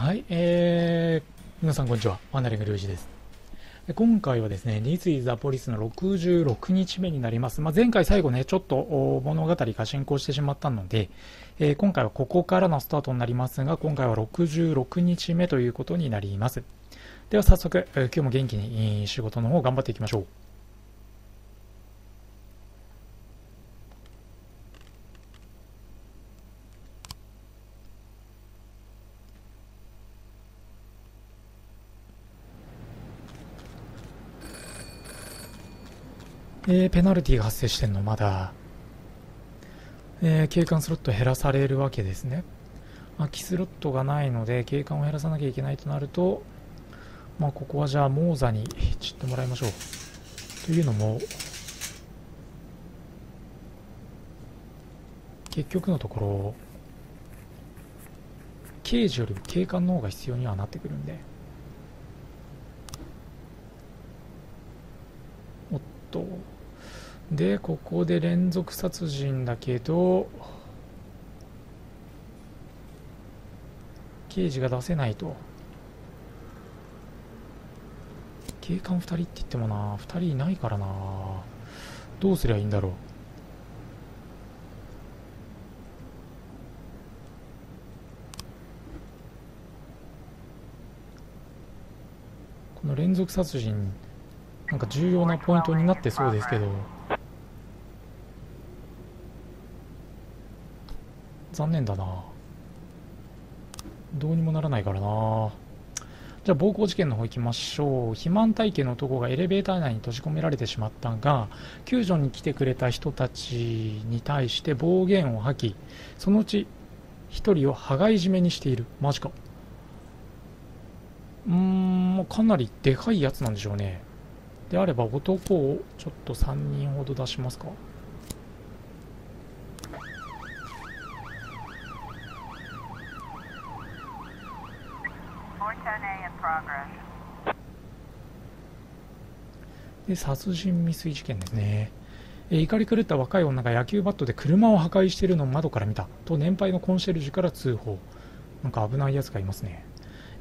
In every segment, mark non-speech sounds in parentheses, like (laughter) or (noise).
はい、えー、皆さんこんにちは。ワンダリングルージです。今回はですね、This is the Police の66日目になります。まあ、前回最後ね、ちょっと物語が進行してしまったので、えー今回はここからのスタートになりますが、今回は66日目ということになります。では早速、今日も元気に仕事の方頑張っていきましょう。えーペナルティが発生してんのまだ、えー警官スロット減らされるわけですね。空きスロットがないので警官を減らさなきゃいけないとなるとまあここはじゃあモーザに散ってもらいましょう。というのも結局のところ刑事よりも警官の方が必要にはなってくるんでおっと。でここで連続殺人だけど刑事が出せないと。警官2人って言ってもな2人いないからな。どうすりゃいいんだろう。この連続殺人なんか重要なポイントになってそうですけど。残念だな。どうにもならないからな。じゃあ暴行事件の方行きましょう。肥満体型の男がエレベーター内に閉じ込められてしまったが救助に来てくれた人たちに対して暴言を吐きそのうち1人を羽交い締めにしている。マジか。うーんかなりでかいやつなんでしょうね。であれば男をちょっと3人ほど出しますか。で殺人未遂事件ですね、えー怒り狂った若い女が野球バットで車を破壊しているのを窓から見たと年配のコンシェルジュから通報。なんか危ないやつがいますね、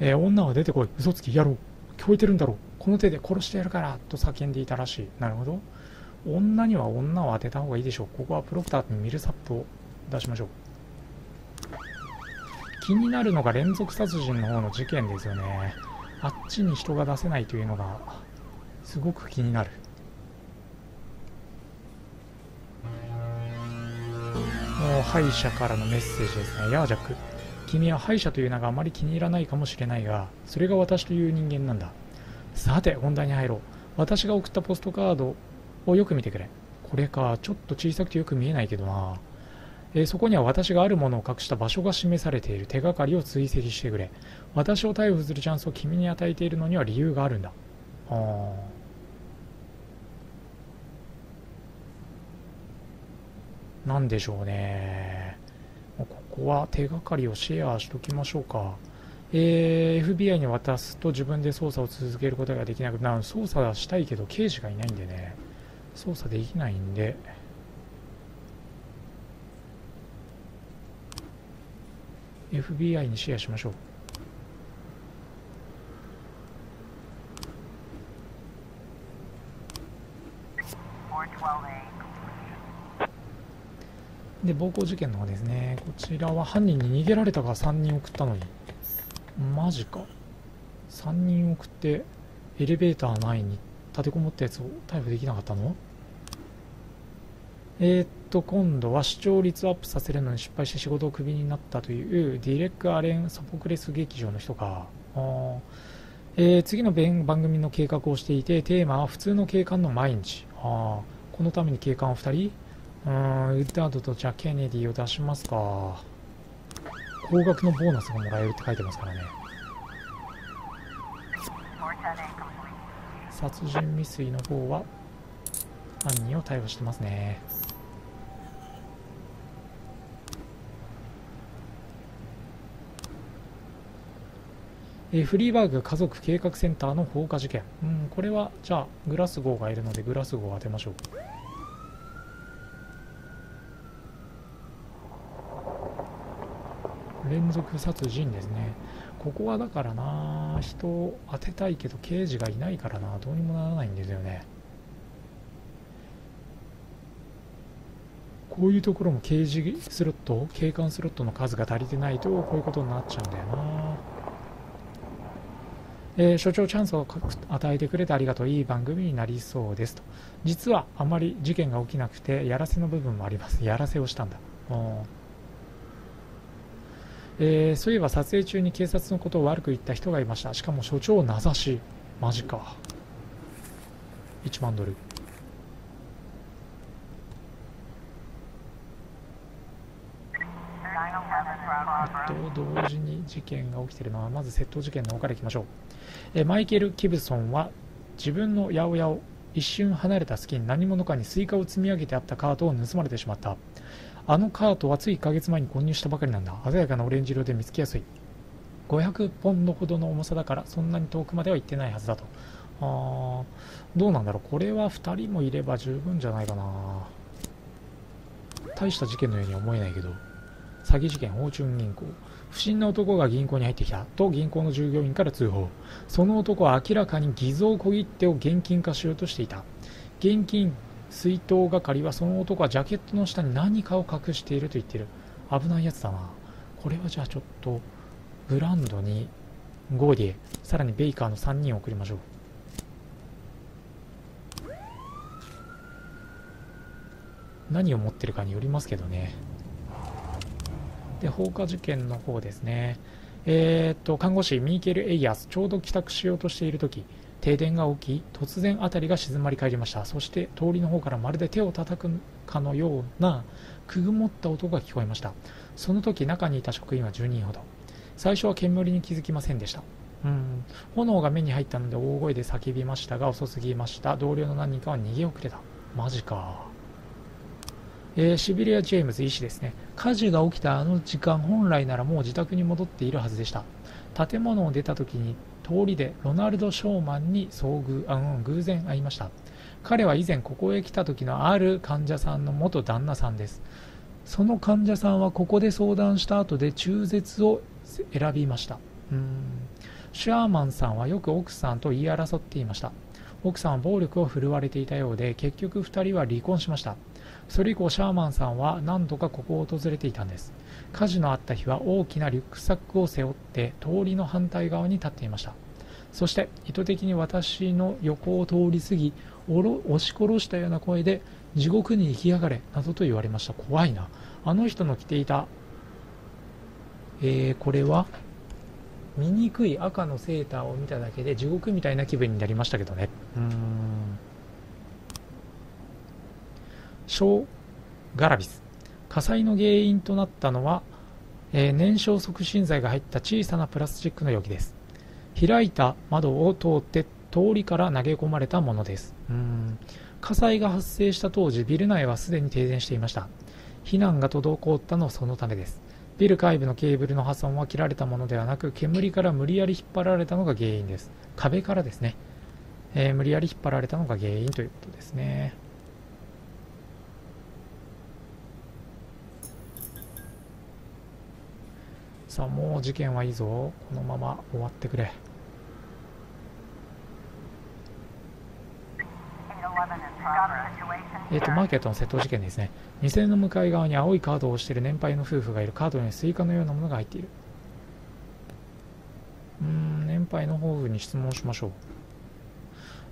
えー女は出てこい。嘘つき野郎。聞こえてるんだろう。この手で殺してやるからと叫んでいたらしい。なるほど。女には女を当てた方がいいでしょう。ここはプロクターにミルサップを出しましょう。気になるのが連続殺人の方の事件ですよね。あっちに人が出せないというのがすごく気になる。もう歯医者からのメッセージですね。ヤージャック。君は歯医者という名があまり気に入らないかもしれないがそれが私という人間なんだ。さて本題に入ろう。私が送ったポストカードをよく見てくれ。これかちょっと小さくてよく見えないけどな。えーそこには私があるものを隠した場所が示されている。手がかりを追跡してくれ。私を逮捕するチャンスを君に与えているのには理由があるんだ。あー。なんでしょうね。ここは手がかりをシェアしときましょうか。えー FBI に渡すと自分で捜査を続けることができなくなる捜査はしたいけど刑事がいないんでね。捜査できないんで。FBI にシェアしましょう。で暴行事件の方ですね。こちらは犯人に逃げられたが3人送ったのに。マジか。3人送ってエレベーター内に立てこもったやつを逮捕できなかったの？えー、っと今度は視聴率アップさせるのに失敗して仕事をクビになったというディレック・アレン・ソポクレス劇場の人か。あえー次の番組の計画をしていてテーマは普通の警官の毎日。あこのために警官を2人？うーんウッダードとじゃあケネディを出しますか。高額のボーナスがもらえるって書いてますからね。殺人未遂の方は犯人を逮捕してますね。えフリーバーグ家族計画センターの放火事件。うんこれはじゃあグラスゴーがいるのでグラスゴーを当てましょう。連続殺人ですね。ここはだからな人を当てたいけど刑事がいないからなどうにもならないんですよね。こういうところも刑事スロット警官スロットの数が足りてないとこういうことになっちゃうんだよな。えー、所長チャンスを与えてくれてありがとう。いい番組になりそうですと。実はあまり事件が起きなくてやらせの部分もあります。やらせをしたんだ。えー、そういえば撮影中に警察のことを悪く言った人がいました。しかも署長を名指し。マジか。1万ドル。と同時に事件が起きているのはまず窃盗事件の方からいきましょう、えマイケル・キブソンは自分の八百屋を一瞬離れた隙に何者かにスイカを積み上げてあったカートを盗まれてしまった。あのカートはつい1ヶ月前に購入したばかりなんだ。鮮やかなオレンジ色で見つけやすい。500ポンドほどの重さだからそんなに遠くまでは行ってないはずだと。あどうなんだろう。これは2人もいれば十分じゃないかな。大した事件のようには思えないけど。詐欺事件、フォーチュン銀行。不審な男が銀行に入ってきた。と銀行の従業員から通報。その男は明らかに偽造小切手を現金化しようとしていた。現金水筒係はその男はジャケットの下に何かを隠していると言っている。危ないやつだな。これはじゃあちょっと、ブランドにゴーディエ、さらにベイカーの3人を送りましょう。何を持ってるかによりますけどね。で放火事件の方ですね、えー、っと看護師ミーケル・エイヤースちょうど帰宅しようとしている時停電が起き突然辺りが静まり返りました。そして通りの方からまるで手を叩くかのようなくぐもった音が聞こえました。その時中にいた職員は10人ほど。最初は煙に気づきませんでした。うん。炎が目に入ったので大声で叫びましたが遅すぎました。同僚の何人かは逃げ遅れた。マジか。えー、シビリア・ジェームズ医師ですね。火事が起きたあの時間本来ならもう自宅に戻っているはずでした。建物を出た時に通りでロナルド・ショーマンに遭遇あ、うん、偶然会いました。彼は以前ここへ来た時のある患者さんの元旦那さんです。その患者さんはここで相談した後で中絶を選びました。うん。シャーマンさんはよく奥さんと言い争っていました。奥さんは暴力を振るわれていたようで結局2人は離婚しました。それ以降シャーマンさんは何度かここを訪れていたんです。火事のあった日は大きなリュックサックを背負って通りの反対側に立っていました。そして意図的に私の横を通り過ぎ押し殺したような声で地獄に行きやがれなどと言われました。怖いな。あの人の着ていたえー、これは醜い赤のセーターを見ただけで地獄みたいな気分になりましたけどね。うーん。ショーガラビス。火災の原因となったのは、えー、燃焼促進剤が入った小さなプラスチックの容器です。開いた窓を通って通りから投げ込まれたものです。うん火災が発生した当時ビル内はすでに停電していました。避難が滞ったのはそのためです。ビル外部のケーブルの破損は切られたものではなく煙から無理やり引っ張られたのが原因です。壁からですね、えー、無理やり引っ張られたのが原因ということですね。さあもう事件はいいぞ。このまま終わってくれ。えっ、ー、とマーケットの窃盗事件ですね。店の向かい側に青いカートを押している年配の夫婦がいるカートにスイカのようなものが入っている。うん年配の夫婦に質問しましょう。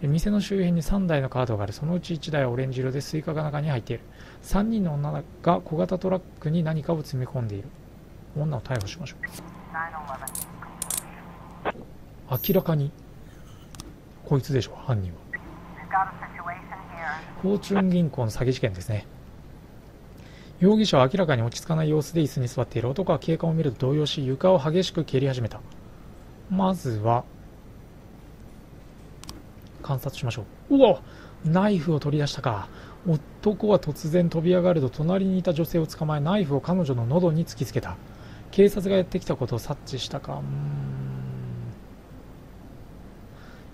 店の周辺に3台のカートがある。そのうち1台はオレンジ色でスイカが中に入っている。3人の女が小型トラックに何かを積み込んでいる。女を逮捕しましょう。明らかにこいつでしょ犯人は。フォーチュン銀行の詐欺事件ですね。容疑者は明らかに落ち着かない様子で椅子に座っている。男は警官を見ると動揺し床を激しく蹴り始めた。まずは観察しましょう。うわナイフを取り出したか。男は突然飛び上がると隣にいた女性を捕まえナイフを彼女の喉に突きつけた。警察がやってきたことを察知したか。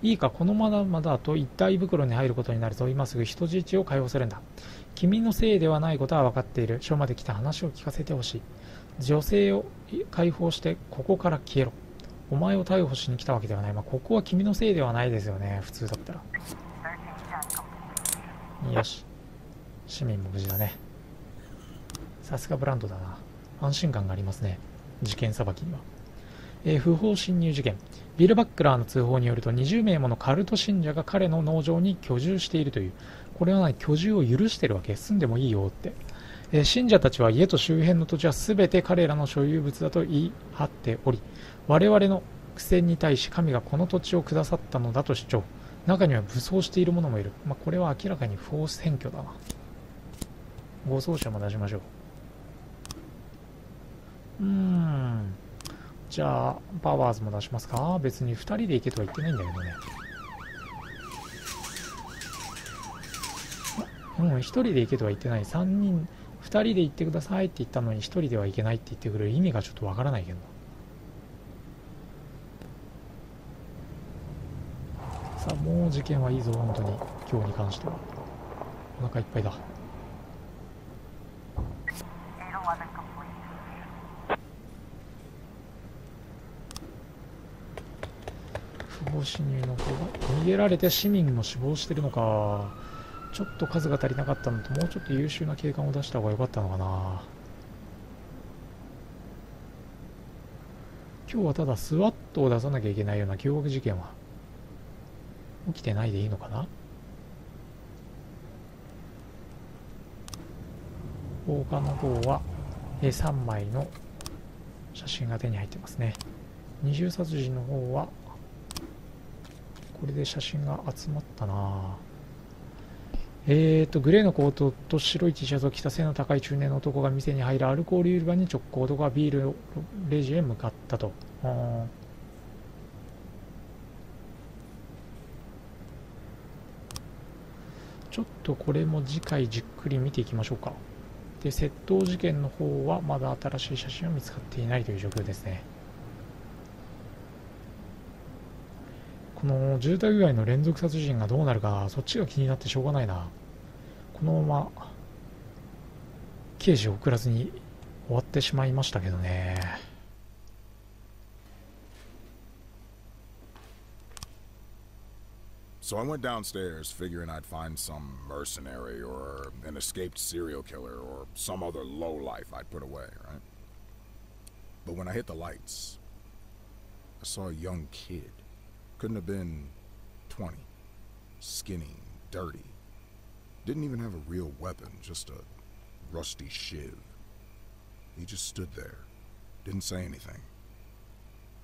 いいかこのままだと一体袋に入ることになるぞ。今すぐ人質を解放するんだ。君のせいではないことは分かっている。署まで来た話を聞かせてほしい。女性を解放してここから消えろ。お前を逮捕しに来たわけではない、まあ、ここは君のせいではないですよね。普通だったら。よし。市民も無事だね。さすがブランドだな。安心感がありますね。事件裁きには、えー、不法侵入事件。ビル・バックラーの通報によると20名ものカルト信者が彼の農場に居住しているという。これは、居住を許してるわけ？住んでもいいよって。信者たちは家と周辺の土地は全て彼らの所有物だと言い張っており我々の苦戦に対し神がこの土地をくださったのだと主張。中には武装している者もいる、まあ、これは明らかに不法占拠だな。護送車も出しましょう。うーん。じゃあパワーズも出しますか？別に2人で行けとは言ってないんだけどね。うん1人で行けとは言ってない。3人人で行ってくださいって言ったのに1人では行けないって言ってくれる意味がちょっとわからないけどさあもう事件はいいぞ本当に。今日に関しては。お腹いっぱいだ。不法侵入の子が逃げられて市民も死亡してるのか。ちょっと数が足りなかったのともうちょっと優秀な警官を出した方が良かったのかな。今日はただスワットを出さなきゃいけないような凶悪事件は起きてないでいいのかな。放火の方は3枚の写真が手に入ってますね。二重殺人の方はこれで写真が集まったなえーと、グレーのコートと白い T シャツを着た背の高い中年の男が店に入るアルコール売り場に直行男がビールレジへ向かったと。ちょっとこれも次回じっくり見ていきましょうか。で、窃盗事件の方はまだ新しい写真は見つかっていないという状況ですね。この住宅街の連続殺人がどうなるかそっちが気になってしょうがないな。このまま刑事を送らずに終わってしまいましたけどね。So I Couldn't have been 20. Skinny, dirty. Didn't even have a real weapon, just a rusty shiv. He just stood there, didn't say anything.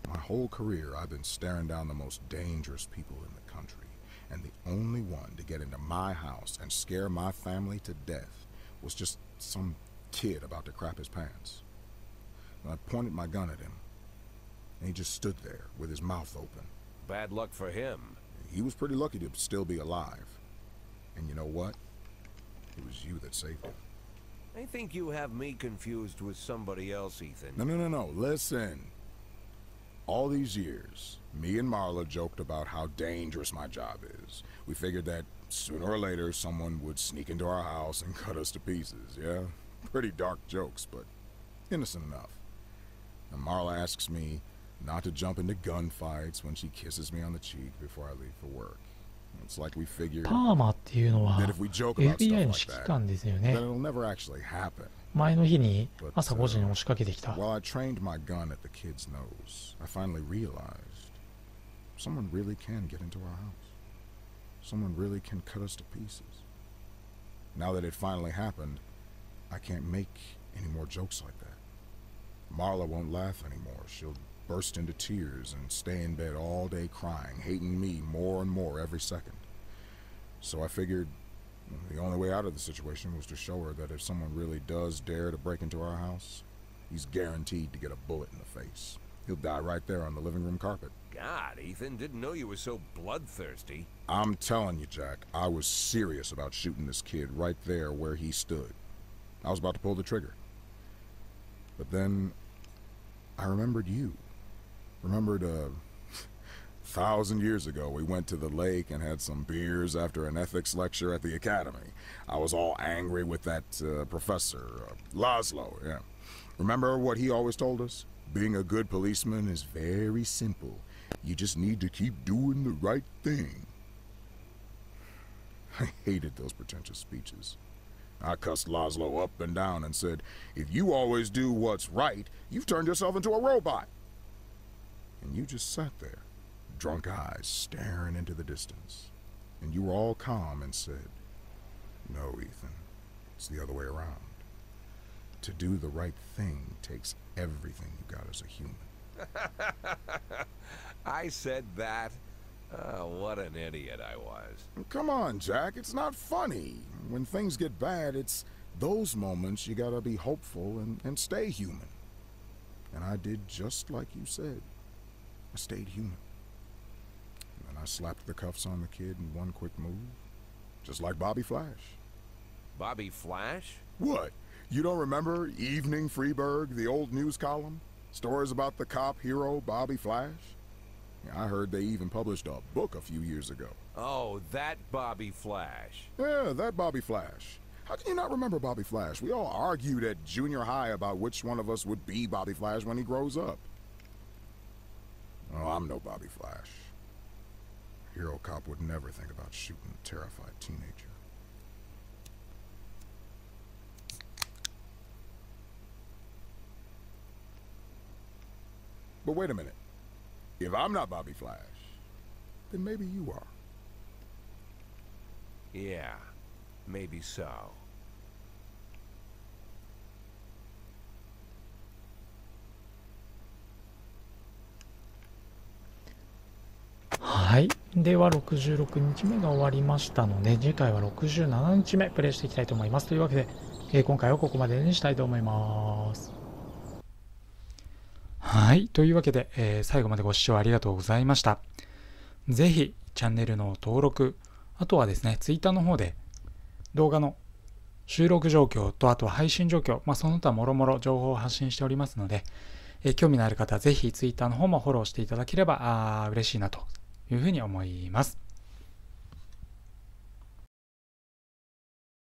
My whole career, I've been staring down the most dangerous people in the country, and the only one to get into my house and scare my family to death was just some kid about to crap his pants. And I pointed my gun at him, and he just stood there with his mouth open. Bad luck for him. He was pretty lucky to still be alive. And you know what? It was you that saved him. I think you have me confused with somebody else, Ethan. No, no, no, no. Listen. All these years, me and Marla joked about how dangerous my job is. We figured that sooner or later someone would sneak into our house and (laughs) cut us to pieces, yeah? Pretty dark jokes, but innocent enough. And Marla asks me, not to jump into gunfights when she kisses me on the cheek before I leave for work. It's like we figured パーマっていうのは that if we joke about FBI の stuff 指 like 揮 that, 官ですよね then it'll never actually happen. 前の日に朝5時に押しかけてきた While I trained my gun at the kid's nose, I finally realized someone really can get into our house. Someone really can cut us to pieces. Now that it finally happened, I can't make any more jokes like that. Marla won't laugh anymore. She'll burst into tears and stay in bed all day crying, hating me more and more every second. So I figured the only way out of the situation was to show her that if someone really does dare to break into our house, he's guaranteed to get a bullet in the face. He'll die right there on the living room carpet. God, Ethan, didn't know you were so bloodthirsty. I'm telling you, Jack, I was serious about shooting this kid right there where he stood. I was about to pull the trigger. But then I remembered you. Remembered a thousand years ago we went to the lake and had some beers after an ethics lecture at the academy. I was all angry with that uh, professor, uh, Laszlo, yeah. Remember what he always told us? Being a good policeman is very simple. You just need to keep doing the right thing. (laughs) I hated those pretentious speeches. I cussed Laszlo up and down and said, If you always do what's right, you've turned yourself into a robot. And you just sat there, drunk eyes staring into the distance. And you were all calm and said, No, Ethan, it's the other way around. To do the right thing takes everything you got as a human. (laughs) I said that. Oh, what an idiot I was. Come on, Jack, it's not funny. When things get bad, it's those moments you gotta be hopeful and, and stay human. And I did just like you said. I stayed human. And then I slapped the cuffs on the kid in one quick move. Just like Bobby Flash. Bobby Flash? What? You don't remember Evening Freeburg, the old news column? Stories about the cop hero Bobby Flash? I heard they even published a book a few years ago. Oh, that Bobby Flash. Yeah, that Bobby Flash. How can you not remember Bobby Flash? We all argued at junior high about which one of us would be Bobby Flash when he grows up. Oh, I'm no Bobby Flash. Hero cop would never think about shooting a terrified teenager. But wait a minute. If I'm not Bobby Flash, then maybe you are. Yeah, maybe so. はい。では、66日目が終わりましたので、次回は67日目プレイしていきたいと思います。というわけで、えー今回はここまでにしたいと思います。はい。というわけで、えー最後までご視聴ありがとうございました。ぜひ、チャンネルの登録、あとはですね、Twitter の方で動画の収録状況と、あとは配信状況、まあ、その他もろもろ情報を発信しておりますので、えー興味のある方はぜひ Twitter の方もフォローしていただければあ嬉しいなというふうに思います。